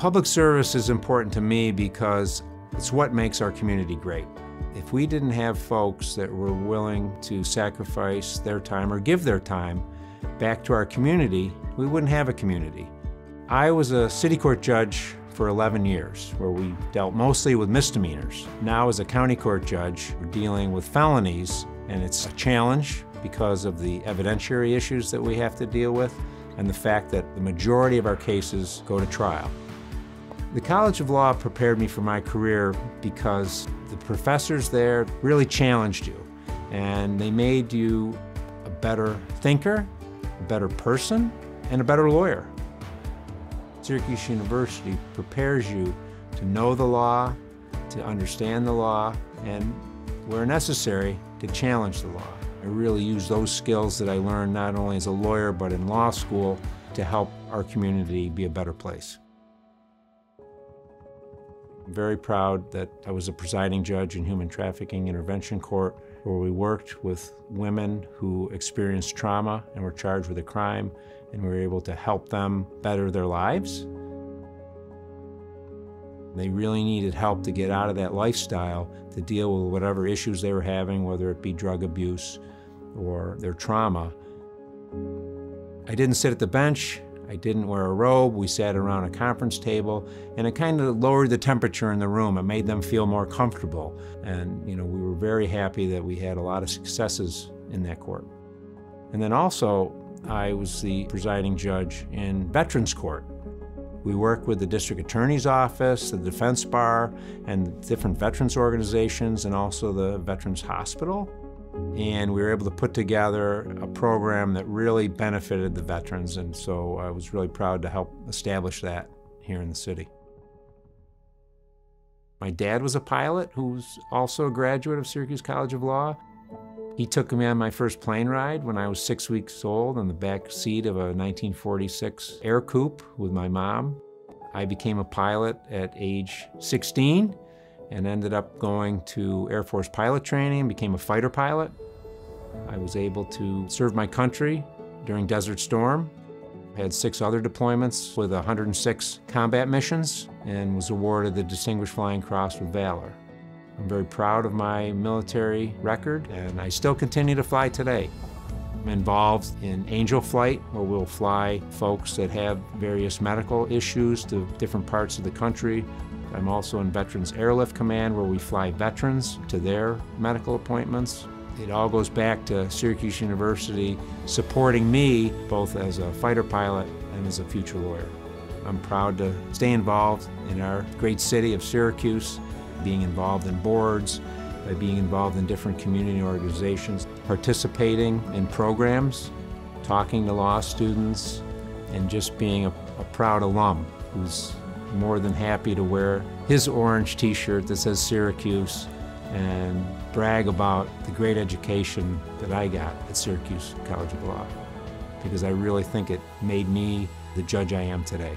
Public service is important to me because it's what makes our community great. If we didn't have folks that were willing to sacrifice their time or give their time back to our community, we wouldn't have a community. I was a city court judge for 11 years, where we dealt mostly with misdemeanors. Now, as a county court judge, we're dealing with felonies, and it's a challenge because of the evidentiary issues that we have to deal with and the fact that the majority of our cases go to trial. The College of Law prepared me for my career because the professors there really challenged you and they made you a better thinker, a better person, and a better lawyer. Syracuse University prepares you to know the law, to understand the law, and where necessary, to challenge the law. I really use those skills that I learned not only as a lawyer but in law school to help our community be a better place. Very proud that I was a presiding judge in Human Trafficking Intervention Court where we worked with women who experienced trauma and were charged with a crime and we were able to help them better their lives. They really needed help to get out of that lifestyle to deal with whatever issues they were having, whether it be drug abuse or their trauma. I didn't sit at the bench. I didn't wear a robe. We sat around a conference table, and it kind of lowered the temperature in the room. It made them feel more comfortable. And, you know, we were very happy that we had a lot of successes in that court. And then also, I was the presiding judge in Veterans Court. We worked with the district attorney's office, the defense bar, and different veterans organizations, and also the Veterans Hospital. And we were able to put together a program that really benefited the veterans, and so I was really proud to help establish that here in the city. My dad was a pilot who's also a graduate of Syracuse College of Law. He took me on my first plane ride when I was six weeks old in the back seat of a 1946 Ercoupe with my mom. I became a pilot at age 16 and ended up going to Air Force pilot training, became a fighter pilot. I was able to serve my country during Desert Storm. Had six other deployments with 106 combat missions and was awarded the Distinguished Flying Cross with Valor. I'm very proud of my military record, and I still continue to fly today. I'm involved in Angel Flight, where we'll fly folks that have various medical issues to different parts of the country. I'm also in Veterans Airlift Command, where we fly veterans to their medical appointments. It all goes back to Syracuse University supporting me both as a fighter pilot and as a future lawyer. I'm proud to stay involved in our great city of Syracuse being involved in boards, by being involved in different community organizations, participating in programs, talking to law students, and just being a, a proud alum who's more than happy to wear his orange t-shirt that says Syracuse and brag about the great education that I got at Syracuse College of Law because I really think it made me the judge I am today.